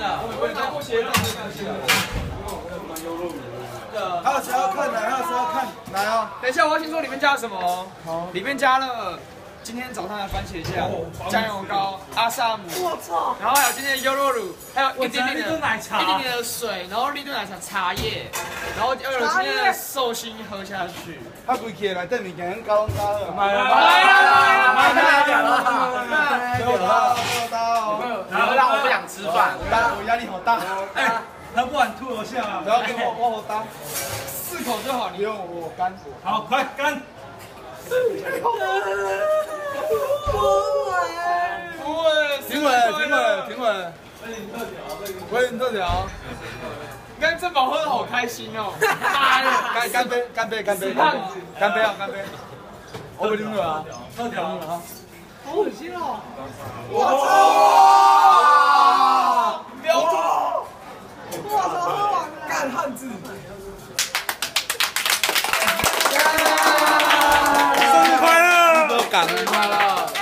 的，我拿过鞋子。还有谁要看奶？还有谁要看奶啊？等一下，我要先说里面加了什么。好，里面加了今天早上的番茄酱、酱油膏、阿萨姆，我操！然后还有今天的优酪乳，还有一点点的奶茶，一点点的水，然后绿豆奶茶茶叶，然后又有今天的寿星喝下去。他规起来，等物件很高高的。买了！吃饭，我压力好大。哎，他不敢吐我下，不要给我，我好大。四口就好，你用我干。好，快干！不会，停稳，停稳，停稳。威灵特调，刚正宝喝的好开心哦！干 干杯，干杯，干杯，干杯，干杯啊，干杯！我威灵特啊，特调啊，好恶心哦！我操！标准！我操，喝完了，干汉字！生日快乐！生日快乐！